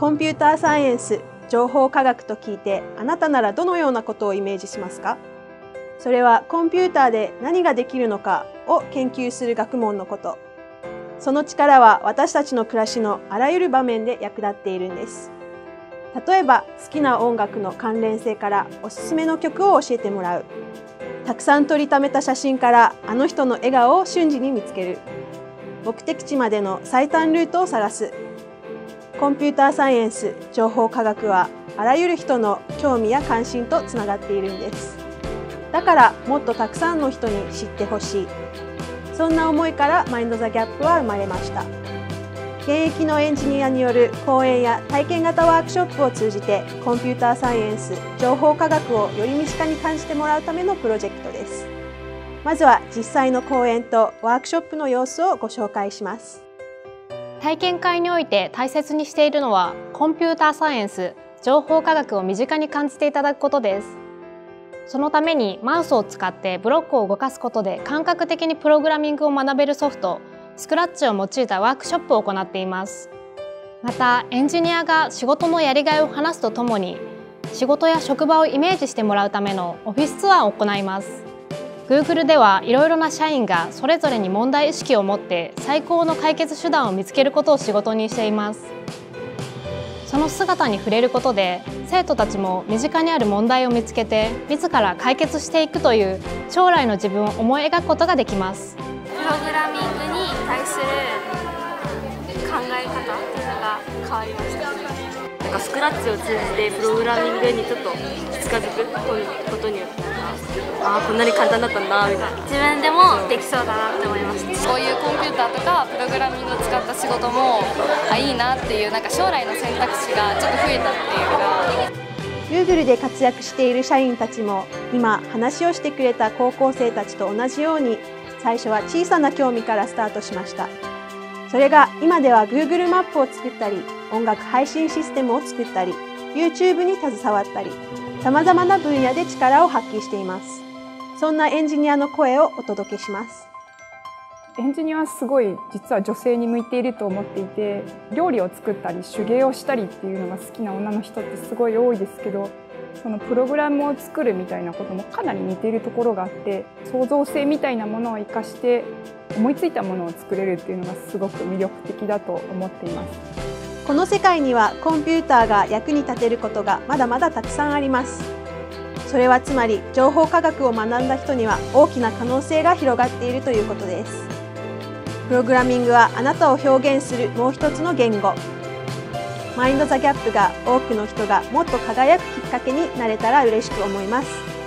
コンピューターサイエンス情報科学と聞いてあなたならどのようなことをイメージしますか？それはコンピューターで何ができるのかを研究する学問のこと。その力は私たちの暮らしのあらゆる場面で役立っているんです。例えば好きな音楽の関連性からおすすめの曲を教えてもらう。たくさん撮りためた写真からあの人の笑顔を瞬時に見つける。目的地までの最短ルートを探す。コンピューターサイエンス情報科学はあらゆる人の興味や関心とつながっているんです。だからもっとたくさんの人に知ってほしい。そんな思いからマインド・ザ・ギャップは生まれました。現役のエンジニアによる講演や体験型ワークショップを通じてコンピューターサイエンス情報科学をより身近に感じてもらうためのプロジェクトです。まずは実際の講演とワークショップの様子をご紹介します。体験会において大切にしているのはコンピューターサイエンス情報科学を身近に感じていただくことです。そのためにマウスを使ってブロックを動かすことで感覚的にプログラミングを学べるソフトスクラッチを用いたワークショップを行っています。またエンジニアが仕事のやりがいを話すとともに仕事や職場をイメージしてもらうためのオフィスツアーを行います。Google ではいろいろな社員がそれぞれに問題意識を持って最高の解決手段を見つけることを仕事にしています。その姿に触れることで生徒たちも身近にある問題を見つけて自ら解決していくという将来の自分を思い描くことができます。プログラミングに対する考え方っていうのが変わりました。なんかスクラッチを通じてプログラミングにちょっと近づくことによってああこんなに簡単だったんだみたいな。自分でもできそうだなって思いました。こういうコンピューターとかプログラミングを使った仕事もあいいなっていうなんか将来の選択肢がちょっと増えたっていうか Google で活躍している社員たちも今話をしてくれた高校生たちと同じように最初は小さな興味からスタートしましたそれが今では Google マップを作ったり音楽配信システムを作ったり YouTube に携わったり様々な分野で力を発揮しています。そんなエンジニアの声をお届けします。エンジニアはすごい実は女性に向いていると思っていて料理を作ったり手芸をしたりっていうのが好きな女の人ってすごい多いですけどそのプログラムを作るみたいなこともかなり似ているところがあって創造性みたいなものを生かして思いついたものを作れるっていうのがすごく魅力的だと思っています。この世界にはコンピューターが役に立てることがまだまだたくさんあります。それはつまり情報科学を学んだ人には大きな可能性が広がっているということです。プログラミングはあなたを表現するもう一つの言語。マインド・ザ・ギャップが多くの人がもっと輝くきっかけになれたら嬉しく思います。